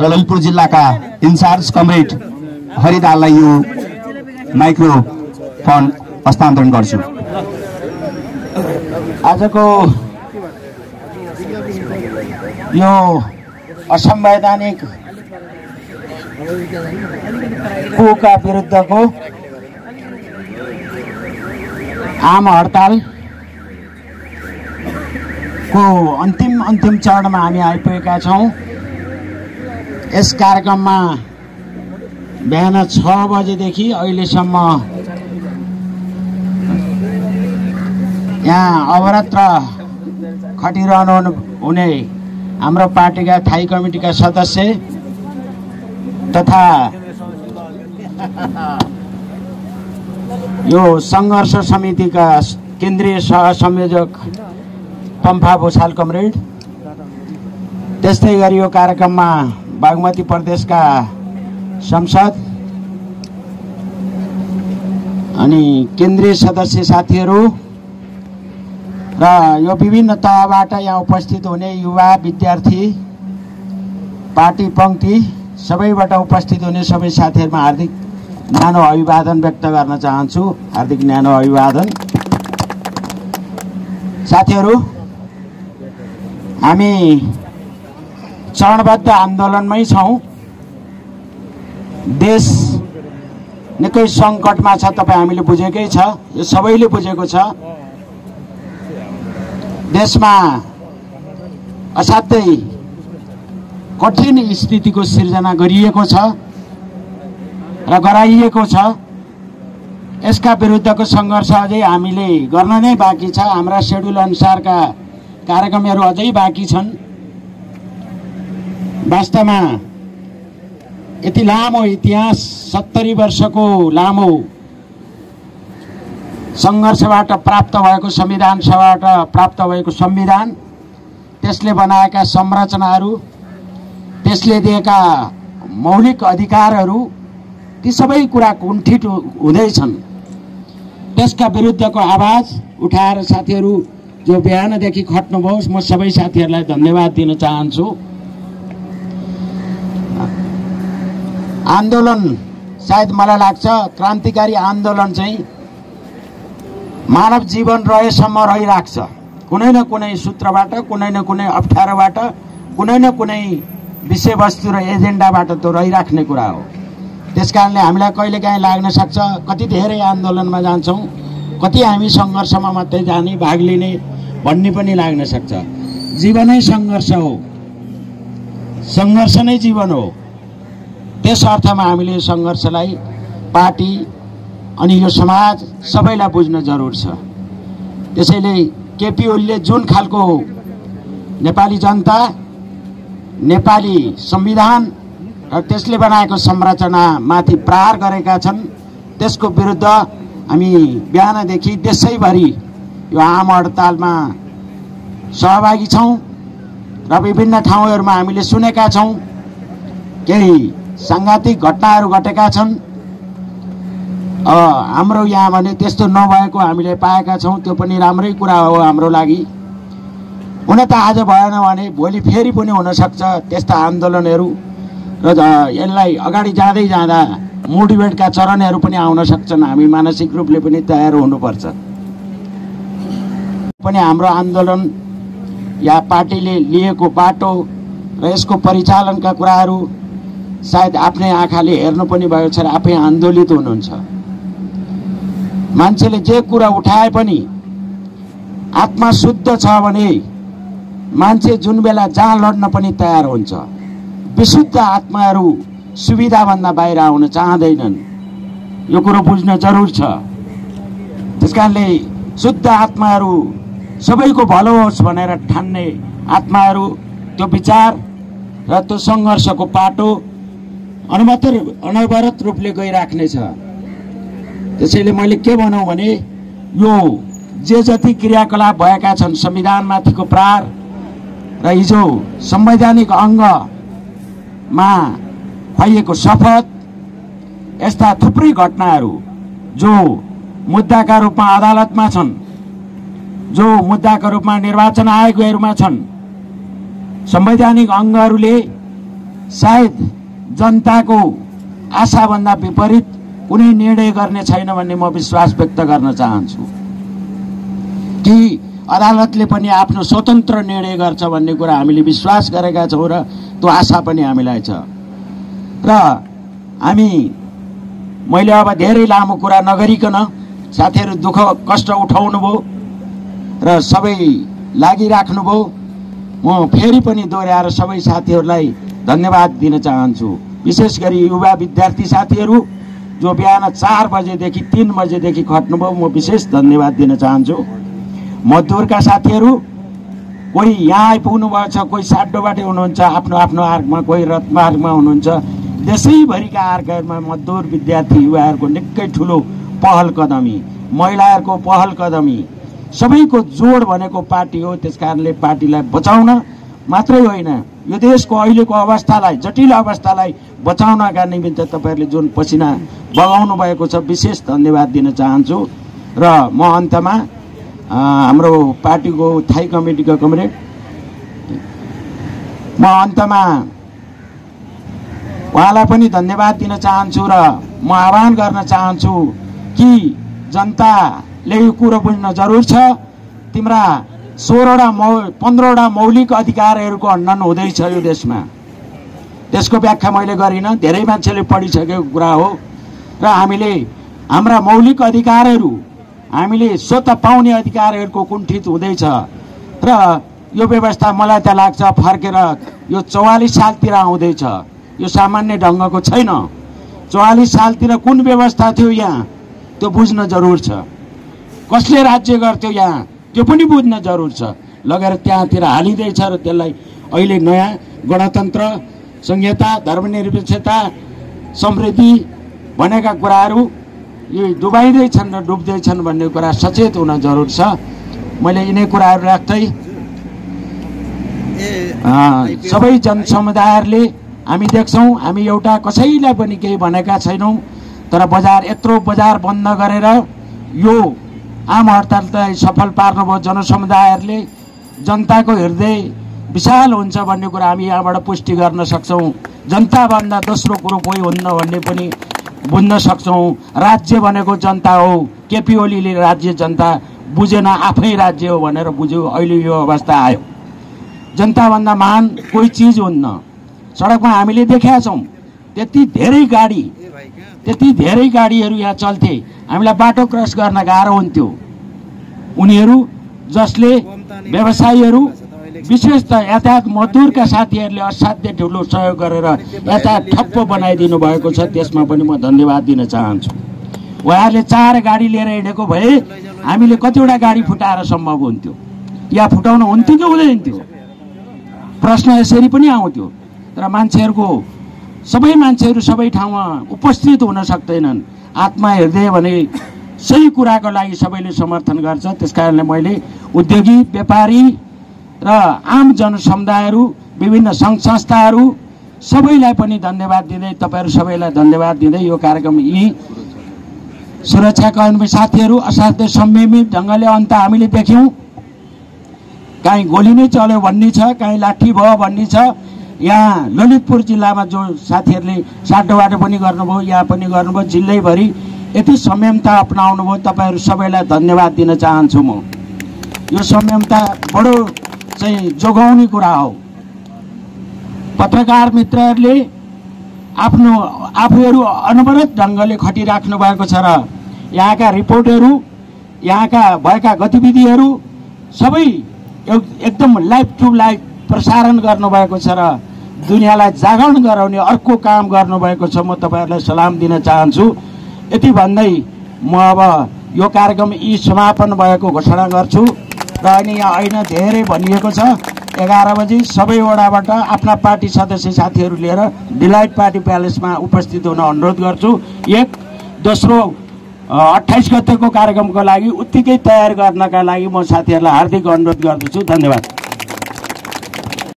ललितपुर जिल्लाका in charge comrade हरिदाललाई यो microphone हस्तान्तरण गर्छु। आजको यो असंवैधानिक कुका विरुद्धको आम हडताल को अन्तिम अन्तिम चरणमा हामी आइपुगेका छौँ। यस कार्यक्रममा बिहान छ बजेदेखि अहिलेसम्म यहाँ अवरत खटिरहनु हुने हाम्रो पार्टीका थाई कमिटीका सदस्य तथा यो सङ्घर्ष समितिका केन्द्रीय सह संयोजक पम्फा भूषाल कमरेड। त्यस्तै गरी यो कार्यक्रममा बागमती प्रदेशका संसद अनि केन्द्रीय सदस्य साथीहरू र यो विभिन्न तहबाट यहाँ उपस्थित हुने युवा विद्यार्थी पार्टी पङ्क्ति सबैबाट उपस्थित हुने सबै साथीहरूमा हार्दिक न्यानो अभिवादन व्यक्त गर्न चाहन्छु। हार्दिक न्यानो अभिवादन। साथीहरू हामी चरणबद्ध आन्दोलनमै छौँ। देश निकै सङ्कटमा छ तपाईँ हामीले बुझेकै छ यो सबैले बुझेको छ। देशमा असाध्यै कठिन स्थितिको सिर्जना गरिएको छ र गराइएको छ। यसका विरुद्धको सङ्घर्ष अझै हामीले गर्न नै बाँकी छ। हाम्रा सेड्युल अनुसारका कार्यक्रमहरू अझै बाँकी छन्। वास्तवमा यति लामो इतिहास सत्तरी वर्षको लामो सङ्घर्षबाट प्राप्त भएको संविधान सभाबाट प्राप्त भएको संविधान त्यसले बनाएका संरचनाहरू त्यसले दिएका मौलिक अधिकारहरू ती सबै कुरा कुण्ठित हुँदैछन्। त्यसका विरुद्धको आवाज उठाएर साथीहरू जो बिहानदेखि खट्नुभयो म सबै साथीहरूलाई धन्यवाद दिन चाहन्छु। आन्दोलन सायद मलाई लाग्छ क्रान्तिकारी आन्दोलन चाहिँ मानव जीवन रहेसम्म रहिराख्छ। कुनै न कुनै सूत्रबाट कुनै न कुनै अप्ठ्यारोबाट कुनै न कुनै विषयवस्तु र एजेन्डाबाट त्यो रहिराख्ने कुरा हो। त्यस कारणले हामीलाई कहिलेकाहीँ लाग्न सक्छ कति धेरै आन्दोलनमा जान्छौँ कति हामी सङ्घर्षमा मात्रै जाने भाग लिने भन्ने पनि लाग्न सक्छ। जीवनै सङ्घर्ष हो। सङ्घर्ष नै जीवन हो। त्यस अर्थमा हामीले सङ्घर्षलाई पार्टी अनि यो समाज सबैलाई बुझ्न जरुर छ। त्यसैले केपी ओलीले जुन खालको नेपाली जनता नेपाली संविधान र त्यसले बनाएको संरचनामाथि प्रहार गरेका छन् त्यसको विरुद्ध हामी बिहानदेखि देशैभरि यो आम हडतालमा सहभागी छौँ र विभिन्न ठाउँहरूमा हामीले सुनेका छौँ। केही साङ्घातिक घटनाहरू घटेका छन्। हाम्रो यहाँ भने त्यस्तो नभएको हामीले पाएका छौँ। त्यो पनि राम्रै कुरा हो हाम्रो लागि। हुन त आज भएन भने भोलि फेरि पनि हुनसक्छ त्यस्ता आन्दोलनहरू। र यसलाई अगाडि जाँदै जाँदा मोटिभेटका चरणहरू पनि आउन सक्छन्। हामी मानसिक रूपले पनि तयार हुनुपर्छ। पनि हाम्रो आन्दोलन या पार्टीले लिएको बाटो र यसको परिचालनका कुराहरू सायद आफ्नै आँखाले हेर्नु पनि भएको छ र आफै आन्दोलित हुनुहुन्छ। मान्छेले जे कुरा उठाए पनि आत्मा शुद्ध छ भने मान्छे जुन बेला जहाँ लड्न पनि तयार हुन्छ विशुद्ध आत्माहरू सुविधाभन्दा बाहिर आउन चाहँदैनन्। यो कुरो बुझ्न जरुर छ। त्यस कारणले शुद्ध आत्माहरू सबैको भलो होस् भनेर ठान्ने आत्माहरू त्यो विचार र त्यो सङ्घर्षको पाटो अनवरत अनवरत रूपले गइराख्नेछ त्यसैले मैले के भनौँ भने यो जे जति क्रियाकलाप भएका छन् संविधानमाथिको प्रहार र हिजो संवैधानिक अङ्गमा खुवाइएको शपथ यस्ता थुप्रै घटनाहरू जो मुद्दाका रूपमा अदालतमा छन् जो मुद्दाका रूपमा निर्वाचन आयोगहरूमा छन् संवैधानिक अङ्गहरूले सायद जनताको आशाभन्दा विपरीत कुनै निर्णय गर्ने छैन भन्ने म विश्वास व्यक्त गर्न चाहन्छु। कि अदालतले पनि आफ्नो स्वतन्त्र निर्णय गर्छ भन्ने कुरा हामीले विश्वास गरेका छौँ र त्यो आशा पनि हामीलाई छ। र हामी मैले अब धेरै लामो कुरा नगरिकन साथीहरू दुःख कष्ट उठाउनु भयो र सबै लागिराख्नुभयो। म फेरि पनि दोहोऱ्याएर सबै साथीहरूलाई धन्यवाद दिन चाहन्छु। विशेष गरी युवा विद्यार्थी साथीहरू जो बिहान चार बजेदेखि तिन बजेदेखि खट्नुभयो म विशेष धन्यवाद दिन चाहन्छु। मजदुरका साथीहरू कोही यहाँ आइपुग्नु भएको छ कोही साड्डोबाटै हुनुहुन्छ आफ्नो आफ्नो आर्कमा कोही रथमार्गमा हुनुहुन्छ। देशैभरिका आर्कहरूमा मजदुर विद्यार्थी युवाहरूको निकै ठुलो पहल कदमी महिलाहरूको पहल कदमी। सबैको जोड भनेको पार्टी हो त्यस कारणले पार्टीलाई बचाउन मात्रै होइन। यो देशको अहिलेको अवस्थालाई जटिल अवस्थालाई बचाउनका निमित्त तपाईँहरूले जुन पसिना बगाउनु भएको छ विशेष धन्यवाद दिन चाहन्छु। र म अन्तमा हाम्रो पार्टीको थाई कमिटीको कमरेड म अन्तमा उहाँलाई पनि धन्यवाद दिन चाहन्छु र म आह्वान गर्न चाहन्छु कि जनताले यो कुरो बुझ्न जरुर छ। तिम्रा सोह्रवटा मौ पन्ध्रवटा मौलिक अधिकारहरूको खण्डन हुँदैछ यो देशमा। त्यसको व्याख्या मैले गरिनँ धेरै मान्छेले पढिसकेको कुरा हो। र हामीले हाम्रा मौलिक अधिकारहरू हामीले स्वत पाउने अधिकारहरूको कुण्ठित हुँदैछ। र यो व्यवस्था मलाई त लाग्छ फर्केर यो चौवालिस सालतिर आउँदैछ। यो सामान्य ढङ्गको छैन। चौवालिस सालतिर कुन व्यवस्था थियो यहाँ त्यो बुझ्न जरुर छ। कसले राज्य गर्थ्यो यहाँ? त्यो पनि बुझ्न जरुर छ। लगेर त्यहाँतिर हालिँदैछ र त्यसलाई अहिले नयाँ गणतन्त्र संहिता धर्मनिरपेक्षता समृद्धि भनेका कुराहरू यी डुबाइँदैछन् र डुब्दैछन् भन्ने कुरा सचेत हुन जरुर छ। मैले यिनै कुराहरू राख्दै सबै जनसमुदायहरूले हामी देख्छौँ हामी एउटा कसैलाई पनि केही भनेका छैनौँ तर बजार यत्रो बजार बन्द गरेर यो आम हडताललाई सफल पार्नुभयो जनसमुदायहरूले जनताको हृदय विशाल हुन्छ भन्ने कुरा हामी यहाँबाट पुष्टि गर्न सक्छौँ। जनताभन्दा दोस्रो कुरो कोही हुन्न भन्ने पनि बुझ्न सक्छौँ। राज्य भनेको जनता हो। केपी ओलीले राज्य जनता बुझेन आफै राज्य हो भनेर बुझ्यो। अहिले यो अवस्था आयो। जनताभन्दा महान कोही चिज हुन्न। सडकमा हामीले देखेका छौँ। त्यति धेरै गाडी त्यति धेरै गाडीहरू यहाँ चल्थे। हामीलाई बाटो क्रस गर्न गाह्रो हुन्थ्यो। उनीहरू जसले व्यवसायीहरू विशेष त यातायात मजदुरका साथीहरूले असाध्य ठुलो सहयोग गरेर यातायात ठप्प बनाइदिनु भएको छ त्यसमा पनि म धन्यवाद दिन चाहन्छु। उहाँहरूले चार गाडी लिएर हिँडेको भए हामीले कतिवटा गाडी फुटाएर सम्भव हुन्थ्यो। या फुटाउन हुन्थ्यो कि हुँदैन थियो? प्रश्न यसरी पनि आउँथ्यो। तर मान्छेहरूको सबै मान्छेहरू सबै ठाउँमा उपस्थित हुन सक्दैनन्। आत्मा हृदय भने सही कुराको लागि सबैले समर्थन गर्छ। त्यस कारणले मैले उद्योगी व्यापारी र आम जनसमुदायहरू विभिन्न सङ्घ संस्थाहरू सबैलाई पनि धन्यवाद दिँदै तपाईँहरू सबैलाई धन्यवाद दिँदै यो कार्यक्रम यी सुरक्षाकर्मी साथीहरू असाध्य संयमित ढङ्गले अन्त हामीले देख्यौँ। काहीँ गोली नै चल्यो भन्ने छ काहीँ लाठी भयो भन्ने छ। यहाँ ललितपुर जिल्लामा जो साथीहरूले साटोबाटो पनि गर्नुभयो यहाँ पनि गर्नुभयो जिल्लैभरि यति संयमता अप्नाउनु भयो तपाईँहरू सबैलाई धन्यवाद दिन चाहन्छु म। यो संयमता बडो चाहिँ जोगाउने कुरा हो। पत्रकार मित्रहरूले आफ्नो आफूहरू अनवरत ढङ्गले खटिराख्नु भएको छ र यहाँका रिपोर्टहरू यहाँका भएका गतिविधिहरू सबै एकदम लाइभ टु लाइभ प्रसारण गर्नुभएको छ र दुनियाँलाई जागरण गराउने अर्को काम गर्नुभएको छ म तपाईँहरूलाई सलाम दिन चाहन्छु। यति भन्दै म अब यो कार्यक्रम यी समापन भएको घोषणा गर्छु। र अहिले यहाँ ऐन धेरै भनिएको छ। एघार बजी सबै वडाबाट आफ्ना पार्टी सदस्य साथीहरू लिएर डिलाइट पार्टी प्यालेसमा उपस्थित हुन अनुरोध गर्छु। एक दोस्रो अठाइस गतेको कार्यक्रमको लागि उत्तिकै तयार गर्नका लागि म साथीहरूलाई हार्दिक अनुरोध गर्दछु। धन्यवाद।